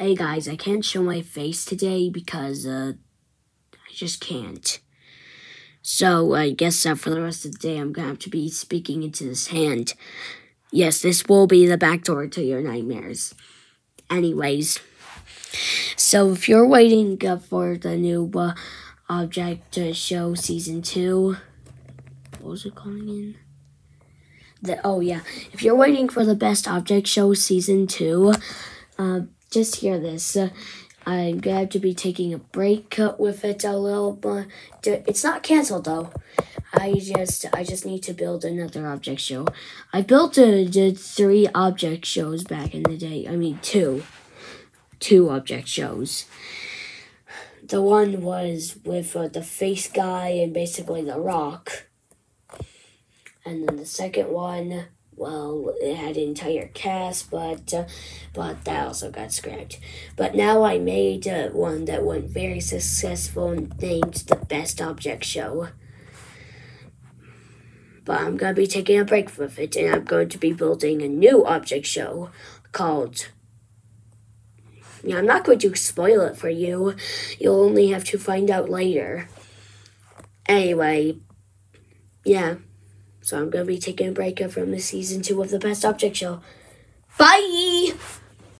Hey guys, I can't show my face today because uh, I just can't. So I guess uh, for the rest of the day, I'm gonna have to be speaking into this hand. Yes, this will be the back door to your nightmares. Anyways, so if you're waiting uh, for the new uh, object uh, show season two, what was it calling in? The, oh yeah, if you're waiting for the best object show season two, uh, just hear this. Uh, I'm glad to be taking a break with it a little bit. It's not canceled though. I just I just need to build another object show. I built three object shows back in the day. I mean two, two object shows. The one was with uh, the face guy and basically the rock. And then the second one well, it had an entire cast, but uh, but that also got scrapped. But now I made uh, one that went very successful named the Best Object Show. But I'm gonna be taking a break with it, and I'm going to be building a new object show called. Yeah, I'm not going to spoil it for you. You'll only have to find out later. Anyway, yeah. So I'm going to be taking a break from the season two of the Best Object Show. Bye!